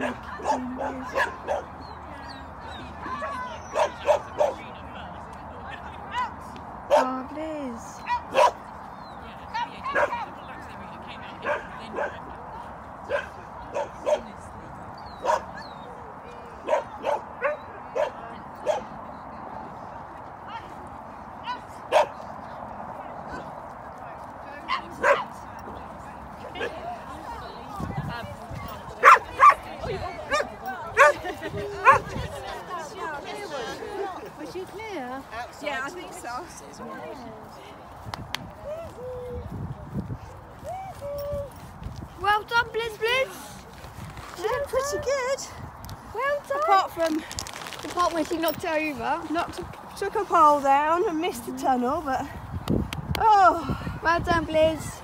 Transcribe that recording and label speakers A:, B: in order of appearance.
A: Thank you. She clear?
B: Yeah, I think so.
A: Well done, Blizz Blizz.
B: She did pretty good.
A: Well done.
B: Apart from
A: The part where she knocked over.
B: knocked, took a pole down and missed the tunnel, but oh,
A: Well done, Blizz.